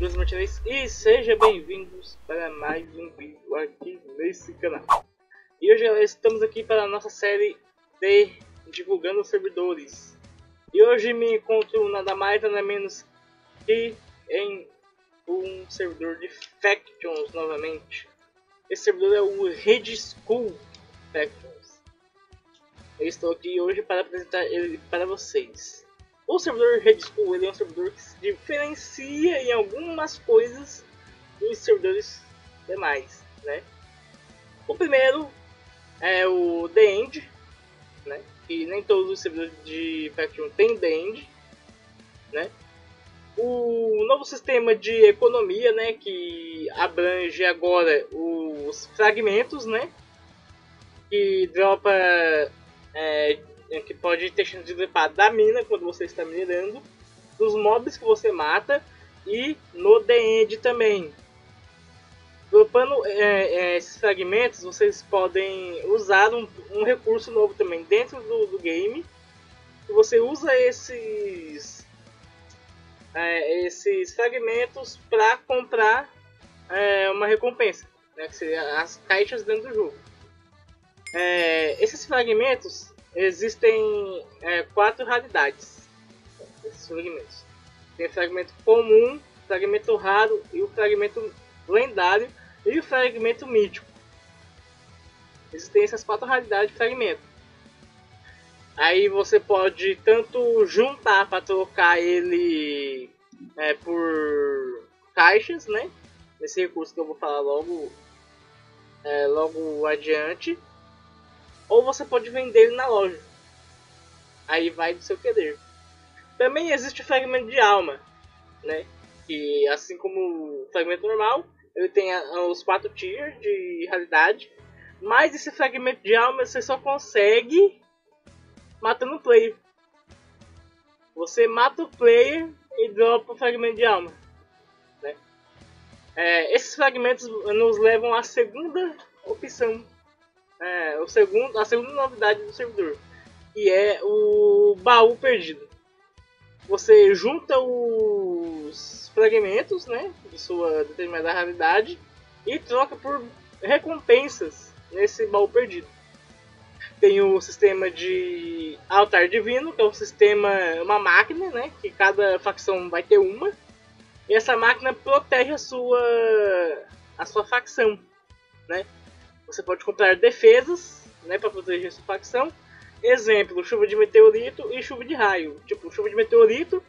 Douglas Martinez e sejam bem-vindos para mais um vídeo aqui nesse canal. E hoje estamos aqui para a nossa série de Divulgando Servidores. E hoje me encontro nada mais nada menos que em um servidor de Factions novamente. Esse servidor é o Red School Factions. Eu estou aqui hoje para apresentar ele para vocês. O servidor Red School ele é um servidor que se diferencia em algumas coisas dos servidores demais, né? O primeiro é o The End, né? Que nem todos os servidores de Faction têm The End, né? O novo sistema de economia, né? Que abrange agora os fragmentos, né? Que dropa é, que pode ter chance de dropar da mina quando você está minerando, dos mobs que você mata e no The End também. Dropando é, é, esses fragmentos, vocês podem usar um, um recurso novo também dentro do, do game. Você usa esses, é, esses fragmentos para comprar é, uma recompensa, né, que seria as caixas dentro do jogo. É, esses fragmentos existem é, quatro raridades desses fragmentos. Tem o fragmento comum, fragmento raro e o fragmento lendário e o fragmento mítico. Existem essas quatro raridades de fragmento. Aí você pode tanto juntar para trocar ele é, por caixas, né? Esse recurso que eu vou falar logo, é, logo adiante ou você pode vender ele na loja. Aí vai do seu querer. Também existe o fragmento de alma, né? Que assim como o fragmento normal, ele tem os quatro tiers de realidade. Mas esse fragmento de alma você só consegue matando o player. Você mata o player e dropa o fragmento de alma. Né? É, esses fragmentos nos levam à segunda opção é, o segundo, a segunda novidade do servidor, que é o baú perdido. Você junta os fragmentos né, de sua determinada realidade e troca por recompensas nesse baú perdido. Tem o sistema de altar divino, que é um sistema, uma máquina, né, que cada facção vai ter uma. E essa máquina protege a sua a sua facção, né? Você pode comprar defesas né, para proteger sua facção. Exemplo, chuva de meteorito e chuva de raio. Tipo, chuva de meteorito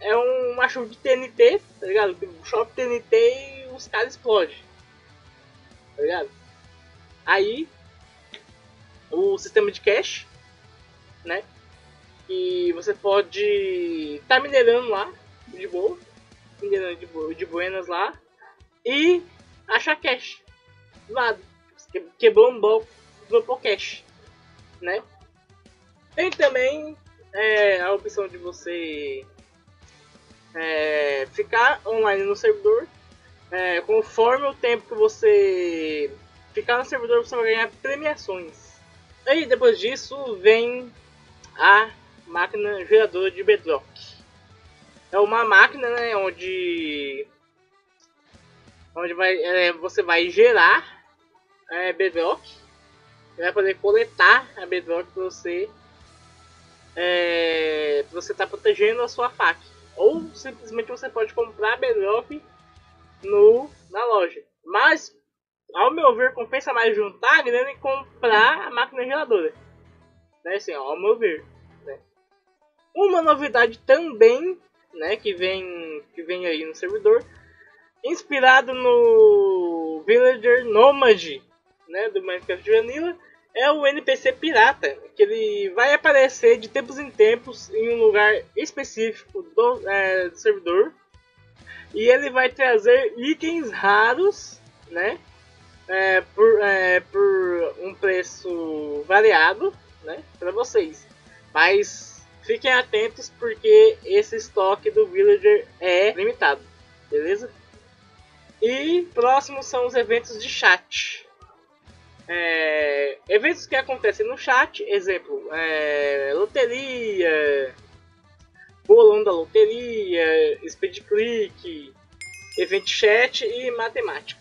é uma chuva de TNT, tá ligado? Chove TNT e os caras explodem. Tá ligado? Aí, o sistema de cache, né? E você pode tá minerando lá, de boa. Minerando de, de buenas lá. E achar cache. Do lado quebrou um bloco do cache, né? Tem também é, a opção de você é, ficar online no servidor. É, conforme o tempo que você ficar no servidor, você vai ganhar premiações. E depois disso vem a máquina geradora de Bedrock. É uma máquina né, onde, onde vai, é, você vai gerar é, Bedrock. Você vai poder coletar a Bedrock para você é, pra você tá protegendo a sua faca. Ou simplesmente você pode comprar a Bedrock no, na loja. Mas, ao meu ver, compensa mais juntar a grana e comprar a máquina geladora. Né, assim, ao meu ver. Né. Uma novidade também, né, que vem, que vem aí no servidor, inspirado no Villager Nomad, né, do Minecraft Vanilla é o NPC pirata, que ele vai aparecer de tempos em tempos em um lugar específico do, é, do servidor. E ele vai trazer itens raros, né? É, por, é, por um preço variado, né? Para vocês. Mas fiquem atentos porque esse estoque do Villager é limitado, beleza? E próximos são os eventos de chat. É, eventos que acontecem no chat, exemplo, é, loteria, bolão da loteria, speed click, Event Chat e Matemática.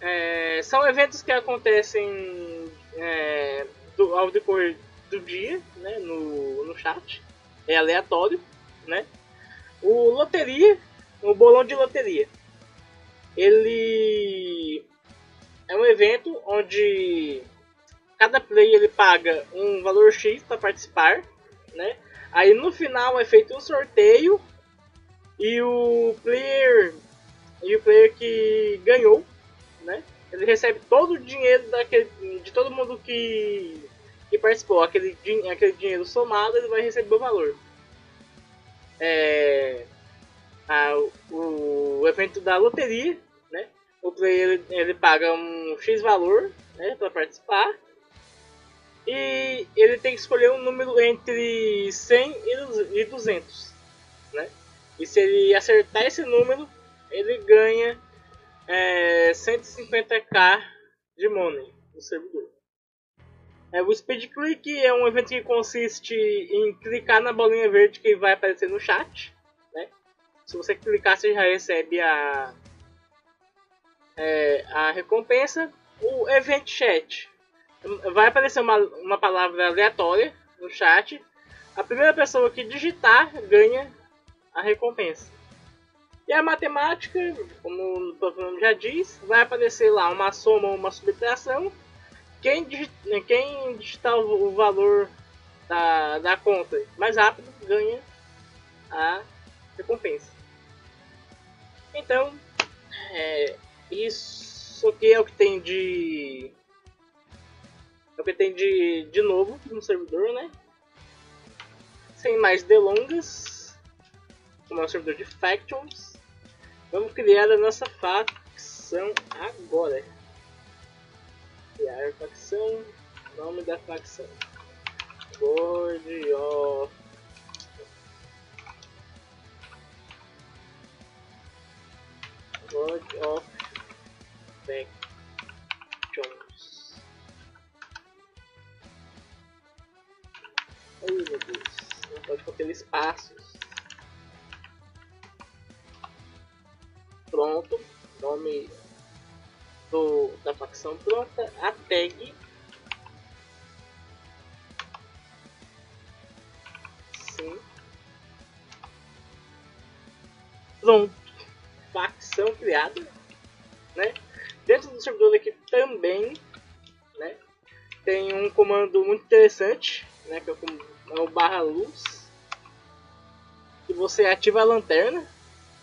É, são eventos que acontecem é, do, ao decorrer do dia, né, no, no chat. É aleatório, né? O loteria, o bolão de loteria. Ele é um evento onde cada player ele paga um valor X para participar, né? Aí no final é feito um sorteio e o player e o player que ganhou, né? Ele recebe todo o dinheiro daquele, de todo mundo que, que participou, aquele, aquele dinheiro somado ele vai receber o valor. É, a, o, o evento da loteria? O player ele, paga um X valor né, para participar e ele tem que escolher um número entre 100 e 200, né? E se ele acertar esse número, ele ganha é, 150k de money no servidor. É, o Speed Click é um evento que consiste em clicar na bolinha verde que vai aparecer no chat. Né? Se você clicar, você já recebe a, é, a recompensa. O Event Chat vai aparecer uma, uma palavra aleatória no chat. A primeira pessoa que digitar ganha a recompensa. E a matemática, como o já diz, vai aparecer lá uma soma ou uma subtração. Quem, quem digitar o valor da, da conta mais rápido ganha a recompensa. Então, é, isso aqui é o que tem de é o que tem de, de novo no servidor, né? Sem mais delongas, como é o servidor de Factions, vamos criar a nossa facção agora. Criar facção, nome da facção, Board of of Factions. Ai meu Deus, não pode faltar espaços. Pronto, nome do, da facção pronta, a tag. Pronto, facção criada, né? Dentro do servidor aqui também, né? Tem um comando muito interessante, né? Que é o é o barra luz. E você ativa a lanterna,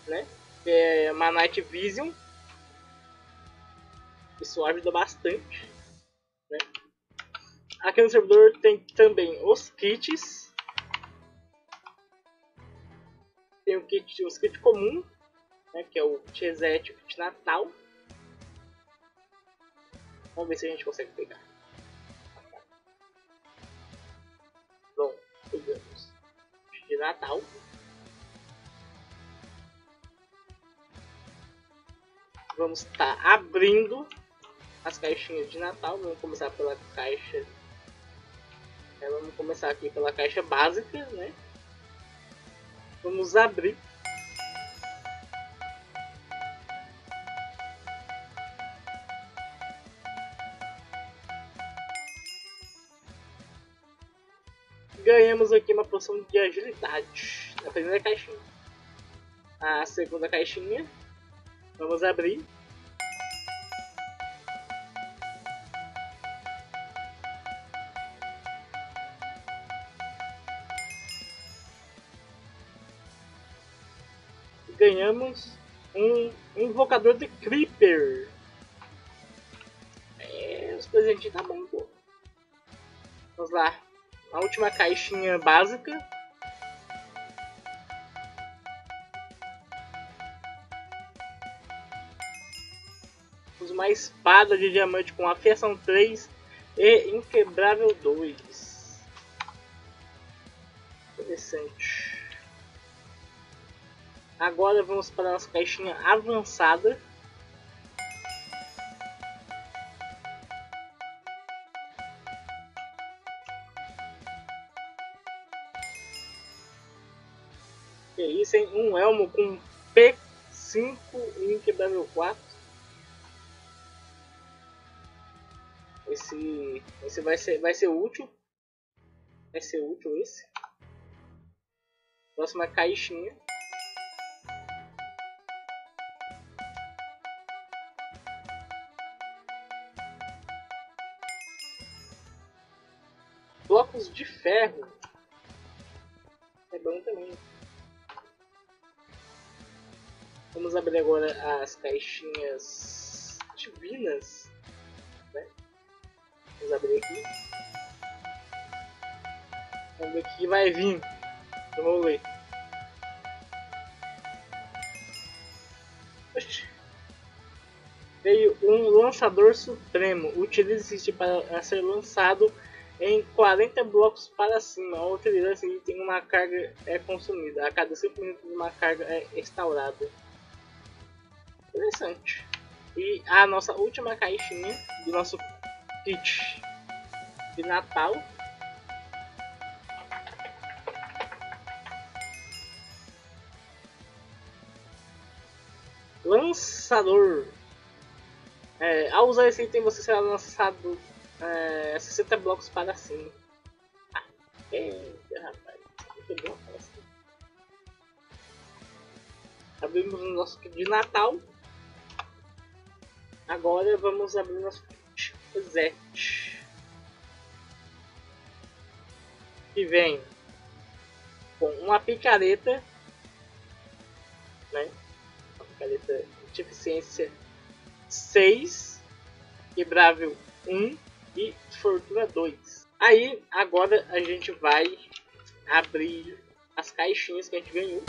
né? Que é uma Night Vision. Isso ajuda bastante. Né? Aqui no servidor tem também os kits. Tem o kit, os kits comum, né, que é o kit reset o kit natal. Vamos ver se a gente consegue pegar. pegamos de Natal. Vamos estar tá abrindo as caixinhas de Natal. Vamos começar pela caixa. É, vamos começar aqui pela caixa básica, né? Vamos abrir. Ganhamos aqui uma poção de agilidade na primeira caixinha. A segunda caixinha, vamos abrir. Ganhamos um invocador de Creeper. É, os presentes tá bom, pô. Vamos lá a última caixinha básica. Temos uma espada de diamante com afiação 3 e inquebrável 2. Interessante. Agora vamos para a nossa caixinha avançada. Um elmo com P5 e inquebrável 4. Esse, esse vai ser, vai ser útil. Vai ser útil esse. Próxima caixinha. Blocos de ferro. É bom também. Vamos abrir agora as caixinhas divinas. Né? Vamos abrir aqui. Vamos ver o que vai vir. Vamos ver. Veio um lançador supremo. Utilize-se para ser lançado em 40 blocos para cima. Ao utilizar esse item, uma carga é consumida. A cada 5 minutos, uma carga é restaurada. Interessante. E a nossa última caixinha do nosso kit de Natal. Lançador. É, ao usar esse item você será lançado é, 60 blocos para cima. Ah, eita, rapaz. Muito bom para cima. Abrimos o nosso kit de Natal. Agora vamos abrir nosso Reset. Que vem com uma picareta, né? Uma picareta de eficiência 6, quebrável 1 e fortuna 2. Aí agora a gente vai abrir as caixinhas que a gente ganhou.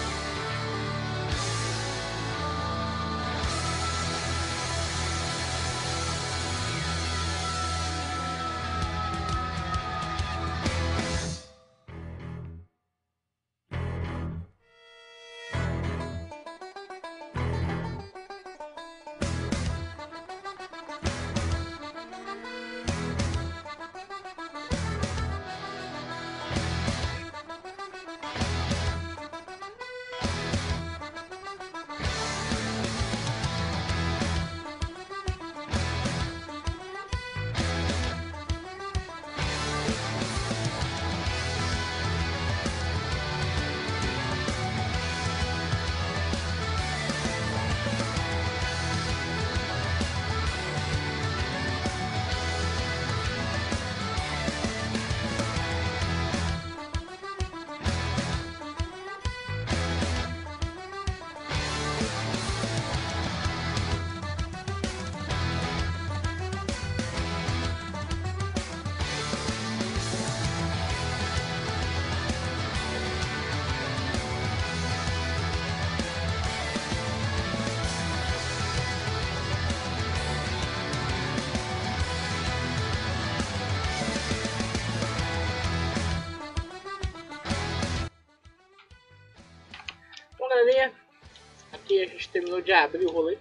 Terminou de abrir o rolê.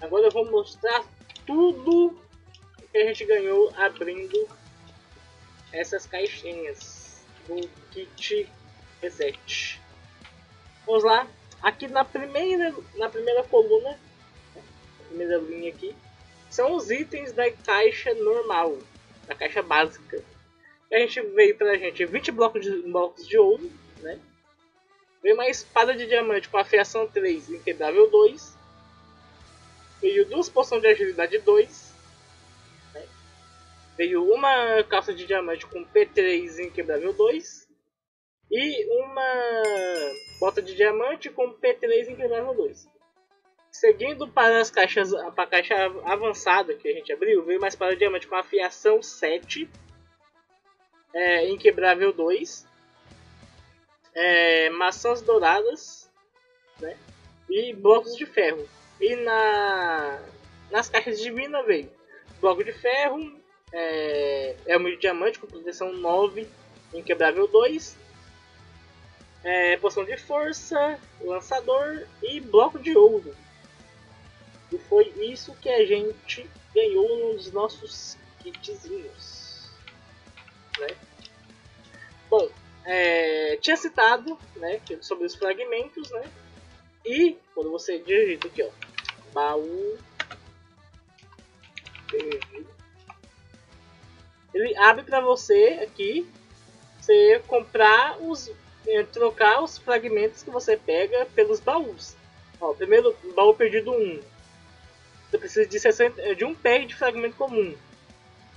Agora eu vou mostrar tudo que a gente ganhou abrindo essas caixinhas do kit reset. Vamos lá, aqui na primeira, na primeira coluna, na primeira linha aqui, são os itens da caixa normal, da caixa básica. A gente veio pra gente 20 blocos de, blocos de ouro, né? Veio uma espada de diamante com afiação 3 inquebrável 2. Veio duas poções de agilidade 2. Né? Veio uma calça de diamante com P3 inquebrável 2. E uma bota de diamante com P3 inquebrável 2. Seguindo para as caixas, para a caixa avançada que a gente abriu, veio uma espada de diamante com afiação 7, é, inquebrável 2 é, maçãs douradas né? e blocos de ferro. E na, nas caixas de mina veio bloco de ferro, é, elmo de diamante com proteção 9, inquebrável 2, é, poção de força, lançador e bloco de ouro. E foi isso que a gente ganhou nos nossos kitzinhos. Né? Bom, é, tinha citado né, sobre os fragmentos, né? E quando você digita aqui, ó, baú ele abre para você aqui você comprar os é, trocar os fragmentos que você pega pelos baús. Ó, primeiro baú perdido 1. Você precisa de 60 de um pack de fragmento comum.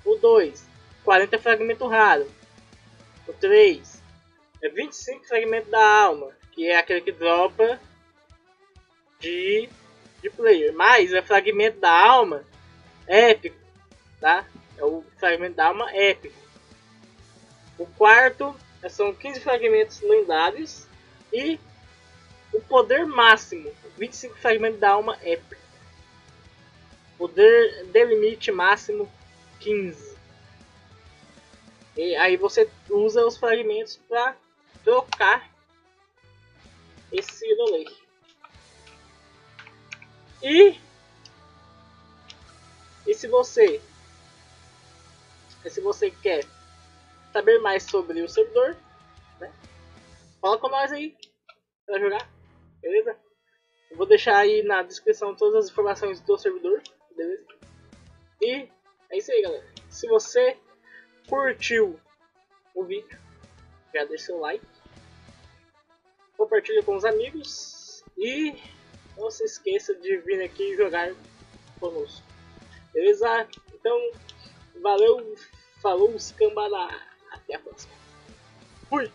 O 2, 40 fragmento raro. O 3, é 25 fragmento da alma, que é aquele que dropa de de player. Mas é fragmento da alma épico, tá? É o fragmento da alma épico. O quarto são 15 fragmentos lendários e o poder máximo, 25 fragmentos da alma épico. Poder de limite máximo 15. E aí você usa os fragmentos para trocar esse rolê. E e se você e se você quer saber mais sobre o servidor, né? Fala com nós aí para jogar, beleza? Eu vou deixar aí na descrição todas as informações do servidor, beleza? E é isso aí, galera. Se você curtiu o vídeo, já deixa seu like, compartilha com os amigos e não se esqueça de vir aqui jogar conosco. Beleza? Então, valeu, falou, escambada. Até a próxima. Fui!